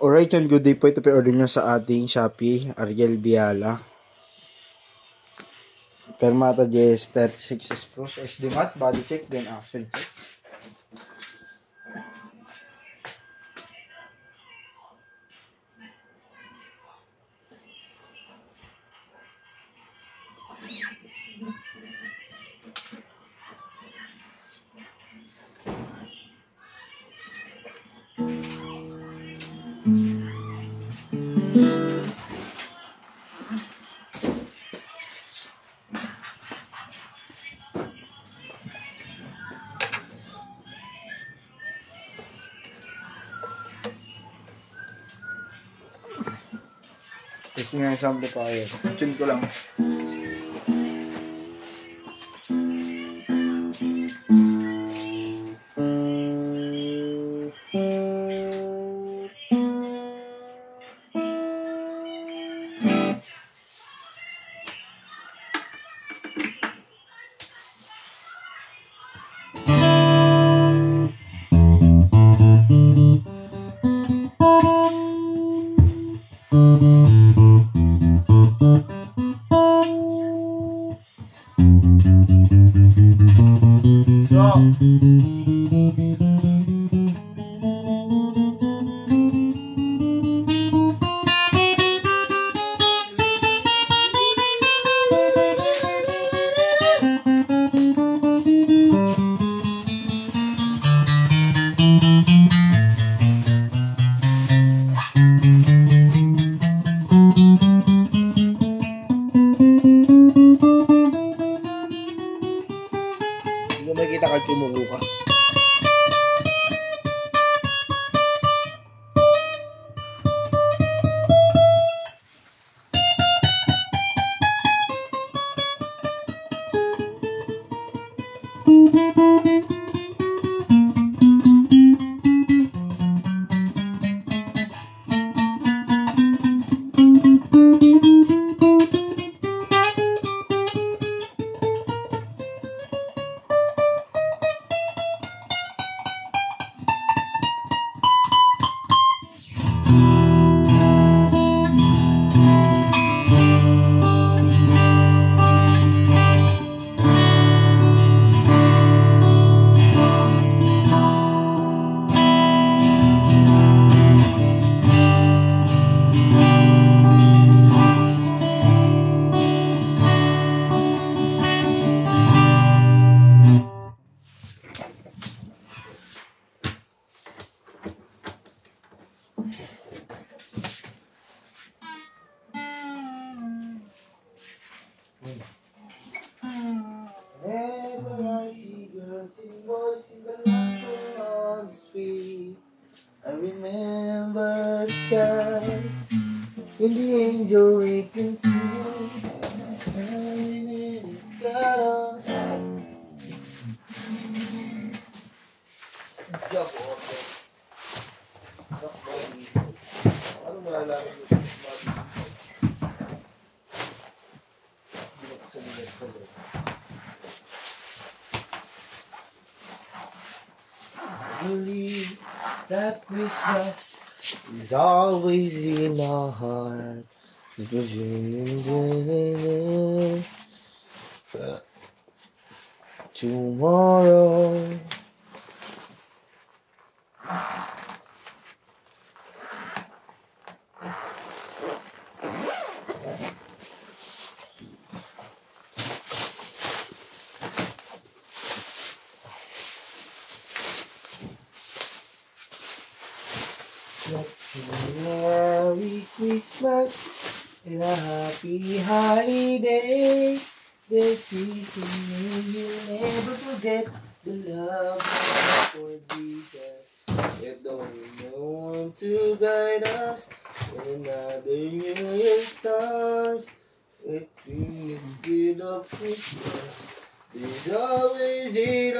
Alright, and good day po. Ito po order nyo sa ating Shopee, Ariel Biala. Permata JS 36 Pro SD mat, body check, then action check. Kasi nga sample pa kayo. Tune ko lang. Makikita kahit tumugo ka. shine in the angel we can see. Believe that Christmas is always in our heart. It was in tomorrow. Christmas and a happy holiday. The season you'll never forget the love for Jesus. Yet don't no one to guide us in another New Year stars. It feels good of Christmas. There's always in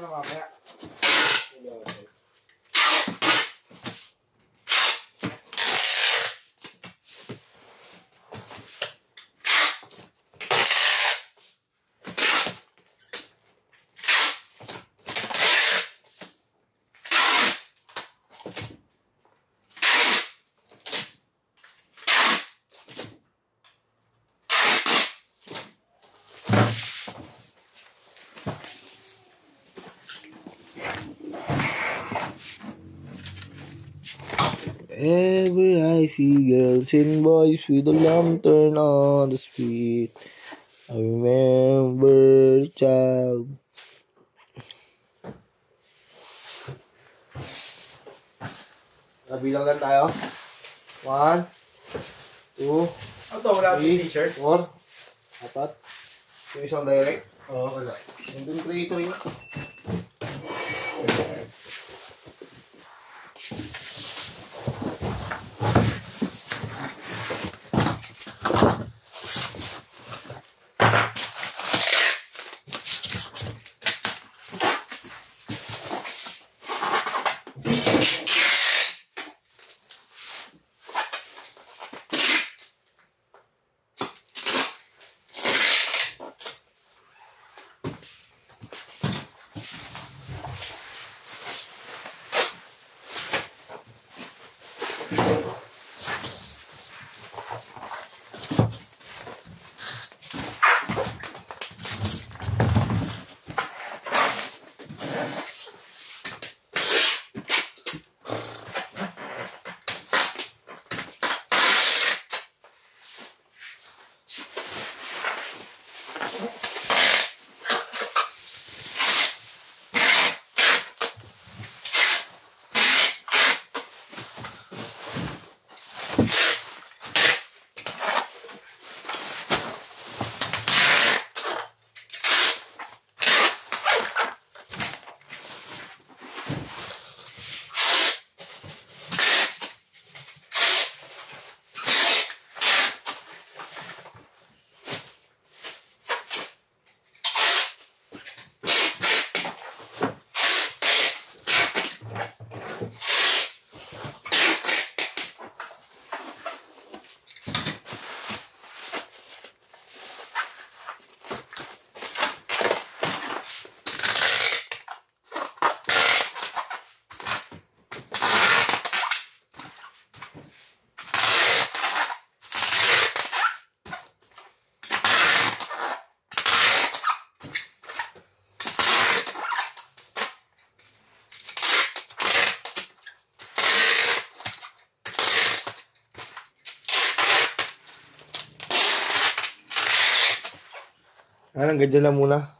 na maré. Every I see girls and boys with a lantern on the street. I remember child. Nabilang lang tayo. One, two, Ano to? Wala three, t-shirt? four, apat. Yung isang direct. Oo, wala. Yung dun creator yun. Ah, hanggang dyan lang muna.